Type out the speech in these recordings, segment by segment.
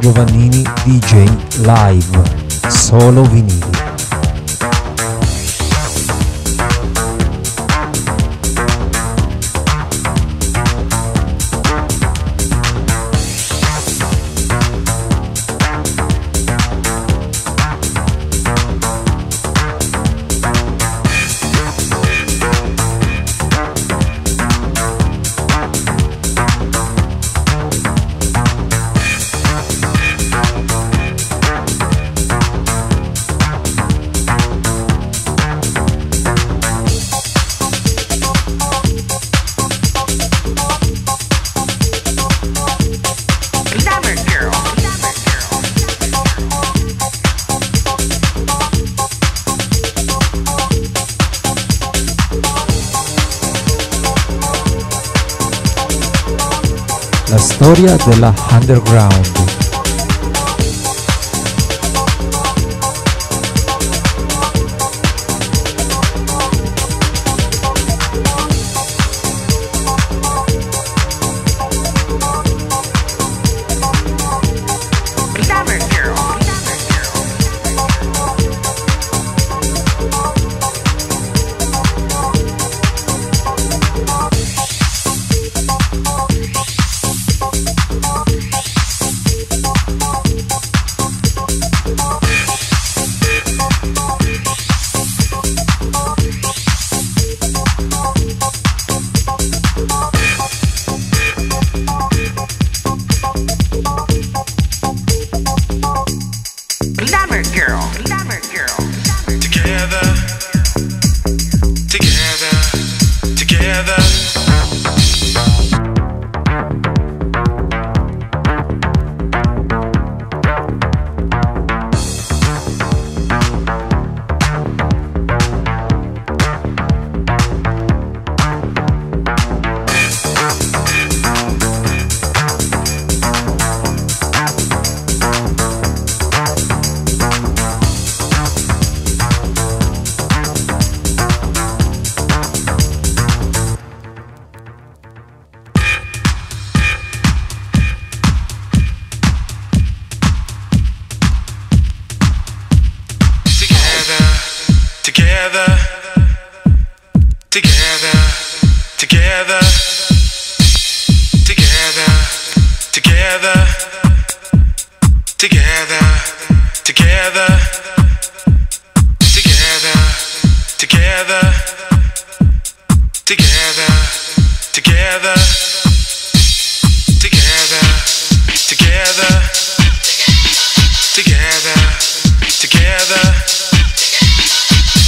Giovannini DJ Live, solo vinili. Storia della underground.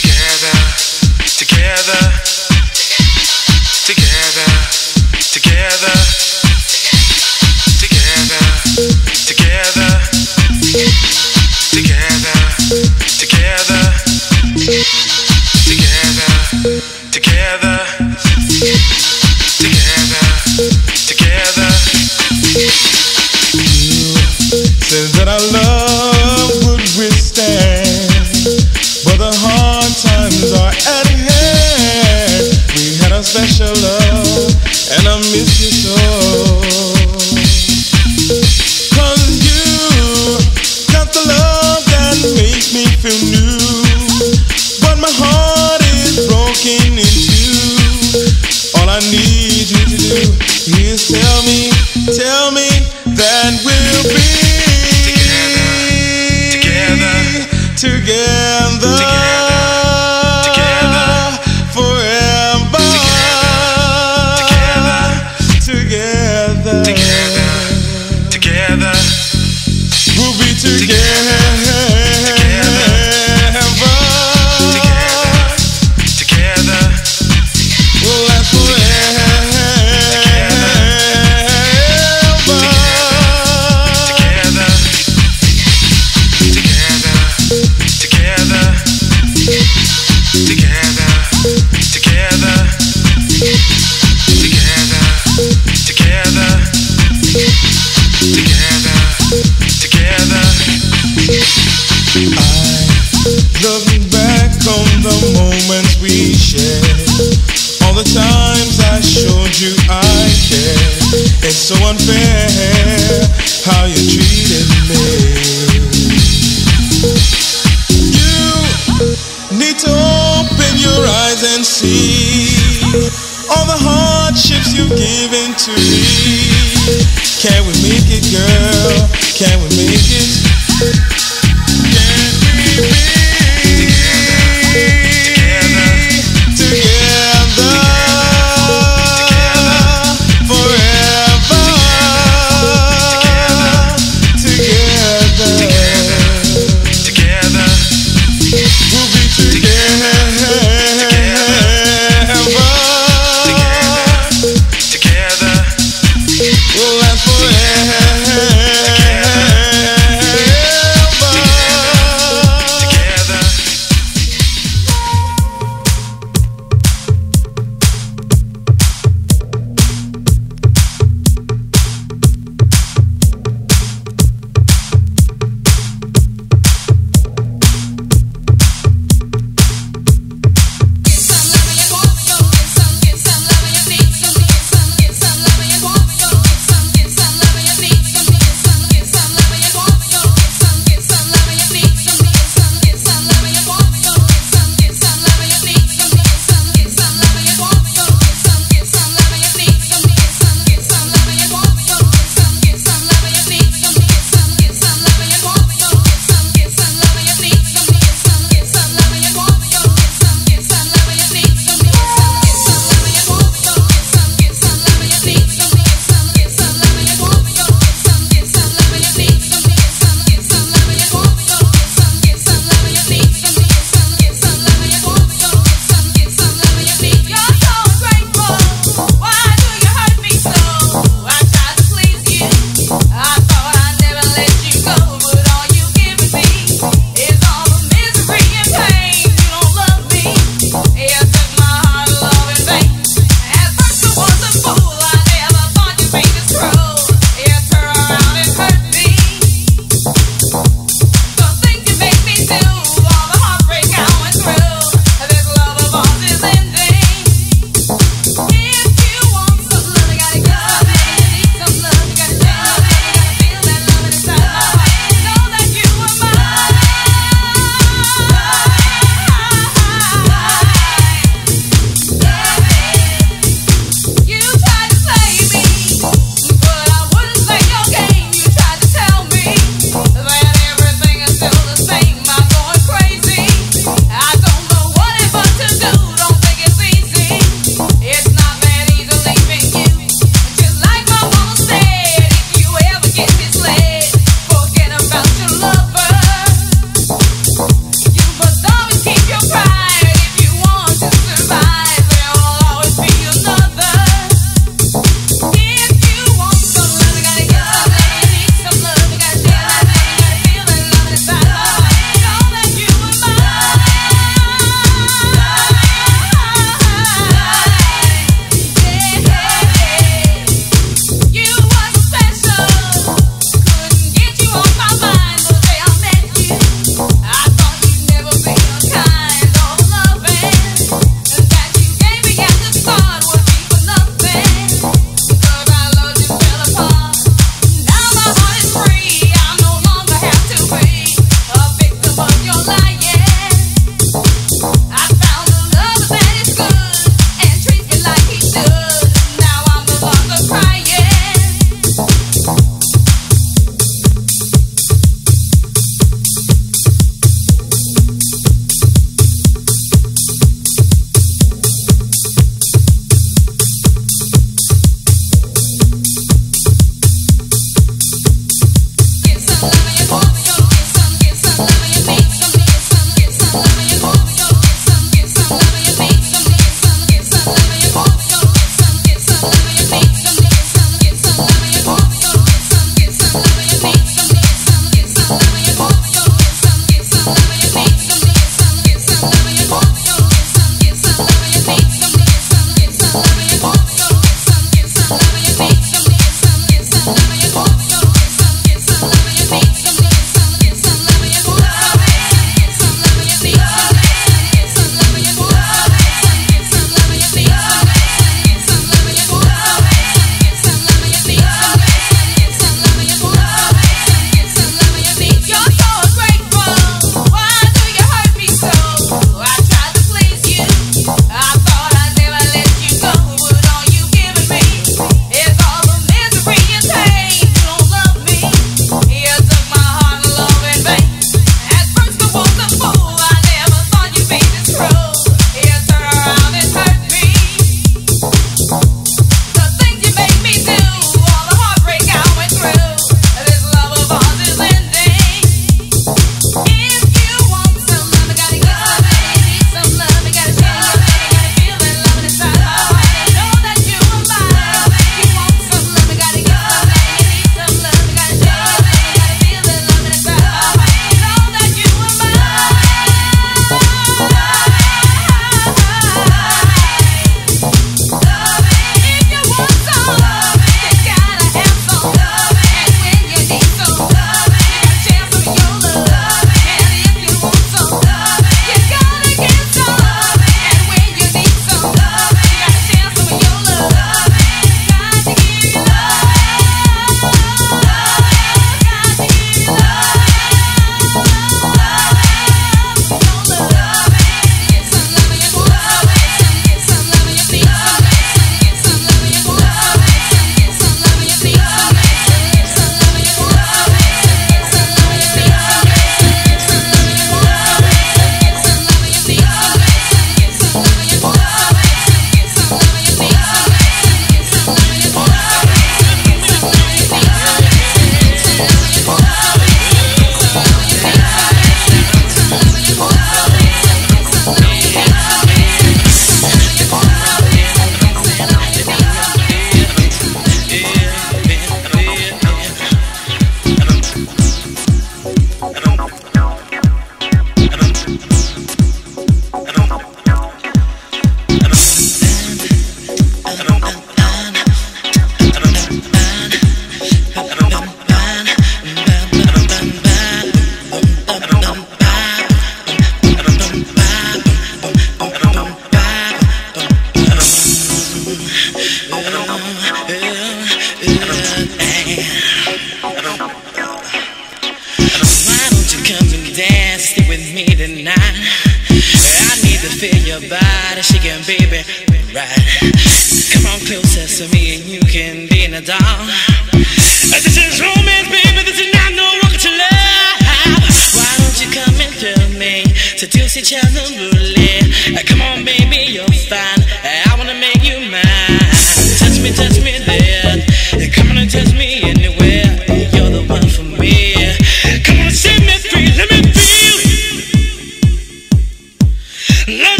Together, together. together.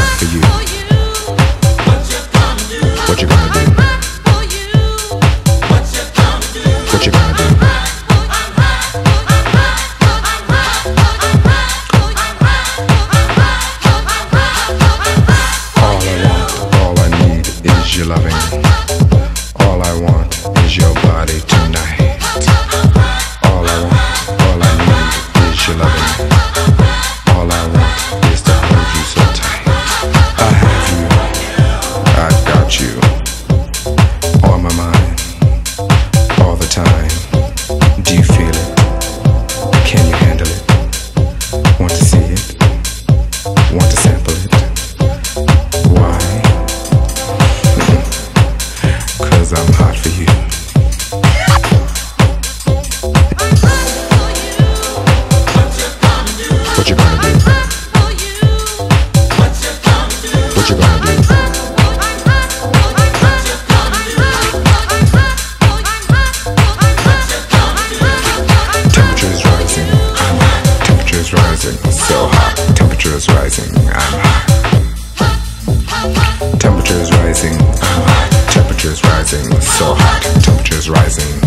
For you. What you gonna do? Rising,